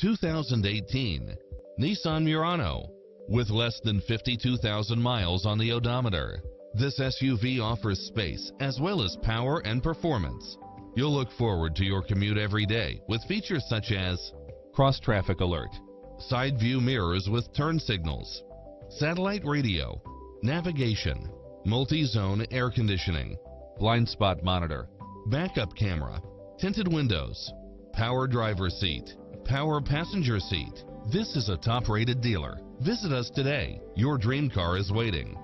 2018 Nissan Murano with less than 52,000 miles on the odometer. This SUV offers space as well as power and performance. You'll look forward to your commute every day with features such as cross traffic alert, side view mirrors with turn signals, satellite radio, navigation, multi-zone air conditioning, blind spot monitor, backup camera, tinted windows, power driver seat, power passenger seat. This is a top rated dealer. Visit us today. Your dream car is waiting.